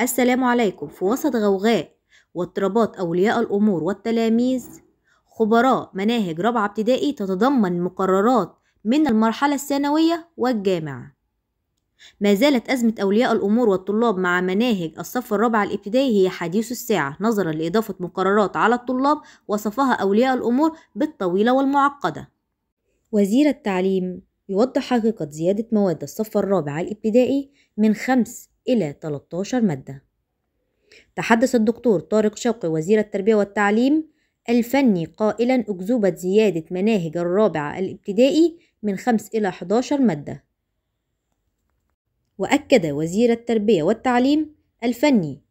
السلام عليكم. في وسط غوغاء واضطرابات أولياء الأمور والتلاميذ خبراء مناهج رابعة ابتدائي تتضمن مقررات من المرحلة الثانوية والجامعة. ما زالت أزمة أولياء الأمور والطلاب مع مناهج الصف الرابع الابتدائي هي حديث الساعة نظرا لإضافة مقررات على الطلاب وصفها أولياء الأمور بالطويلة والمعقدة. وزير التعليم يوضح حقيقة زيادة مواد الصف الرابع الابتدائي من خمس إلى 13 مادة. تحدث الدكتور طارق شوقي وزير التربية والتعليم الفني قائلا أكذوبة زيادة مناهج الرابعة الابتدائي من 5 إلى 11 مادة. وأكد وزير التربية والتعليم الفني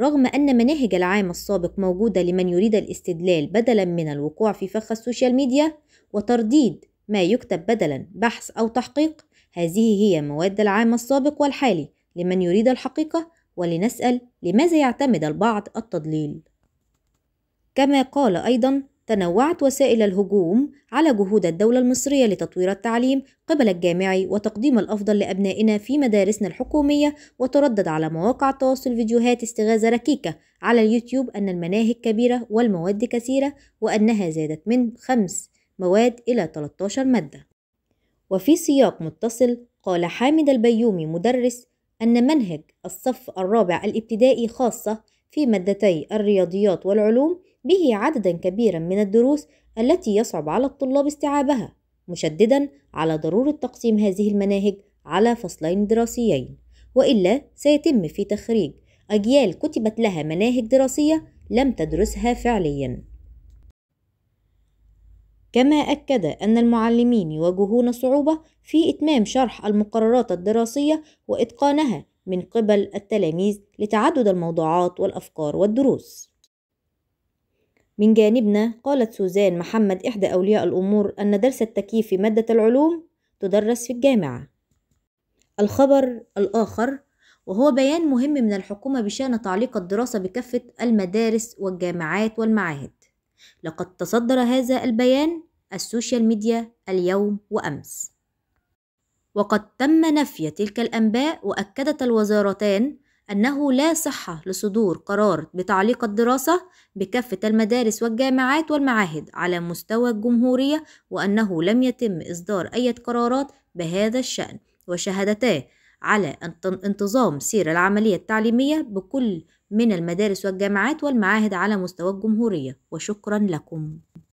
رغم أن مناهج العام السابق موجودة لمن يريد الاستدلال بدلا من الوقوع في فخ السوشيال ميديا وترديد ما يكتب بدلا بحث أو تحقيق هذه هي مواد العام السابق والحالي. لمن يريد الحقيقة ولنسأل لماذا يعتمد البعض التضليل. كما قال أيضا تنوعت وسائل الهجوم على جهود الدولة المصرية لتطوير التعليم قبل الجامعي وتقديم الأفضل لأبنائنا في مدارسنا الحكومية وتردد على مواقع التواصل فيديوهات استغاثة ركيكة على اليوتيوب أن المناهج كبيرة والمواد كثيرة وأنها زادت من خمس مواد إلى 13 مادة. وفي سياق متصل قال حامد البيومي مدرس أن منهج الصف الرابع الابتدائي خاصة في مادتي الرياضيات والعلوم به عددا كبيرا من الدروس التي يصعب على الطلاب استيعابها مشددا على ضرورة تقسيم هذه المناهج على فصلين دراسيين وإلا سيتم في تخريج أجيال كتبت لها مناهج دراسية لم تدرسها فعليا. كما أكد أن المعلمين يواجهون صعوبة في إتمام شرح المقررات الدراسية وإتقانها من قبل التلاميذ لتعدد الموضوعات والأفكار والدروس. من جانبنا قالت سوزان محمد إحدى أولياء الأمور أن درس التكييف في مادة العلوم تدرس في الجامعة. الخبر الآخر وهو بيان مهم من الحكومة بشأن تعليق الدراسة بكافة المدارس والجامعات والمعاهد. لقد تصدر هذا البيان ال social media اليوم وأمس. وقد تم نفي تلك الأنباء وأكدت الوزارتان أنه لا صحة لصدور قرار بتعليق الدراسة بكافة المدارس والجامعات والمعاهد على مستوى الجمهورية وأنه لم يتم إصدار أي قرارات بهذا الشأن. وشهدتا على انتظام سير العملية التعليمية بكل من المدارس والجامعات والمعاهد على مستوى الجمهورية. وشكرا لكم.